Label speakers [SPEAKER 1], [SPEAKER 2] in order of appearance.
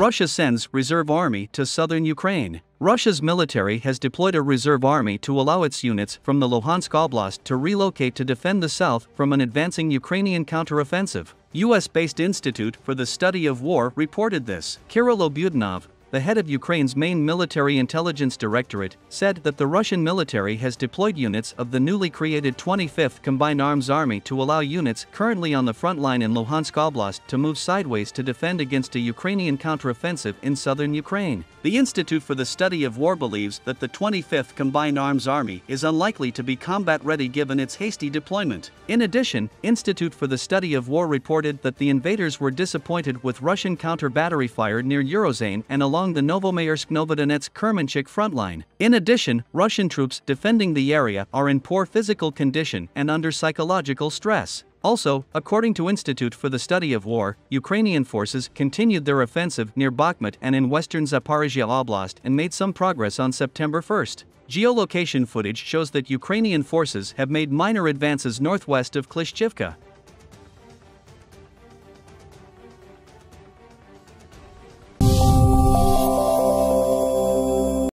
[SPEAKER 1] Russia sends reserve army to southern Ukraine. Russia's military has deployed a reserve army to allow its units from the Luhansk Oblast to relocate to defend the south from an advancing Ukrainian counteroffensive. US based Institute for the Study of War reported this. Kirill Budanov, the head of Ukraine's main military intelligence directorate, said that the Russian military has deployed units of the newly created 25th Combined Arms Army to allow units currently on the front line in Luhansk Oblast to move sideways to defend against a Ukrainian counteroffensive in southern Ukraine. The Institute for the Study of War believes that the 25th Combined Arms Army is unlikely to be combat ready given its hasty deployment. In addition, Institute for the Study of War reported that the invaders were disappointed with Russian counter battery fire near Urozhaine and along along the Novomayorsk-Novodonetsk Kermenchik front line. In addition, Russian troops defending the area are in poor physical condition and under psychological stress. Also, according to Institute for the Study of War, Ukrainian forces continued their offensive near Bakhmut and in western Zaporizhia Oblast and made some progress on September 1. Geolocation footage shows that Ukrainian forces have made minor advances northwest of Klishchivka.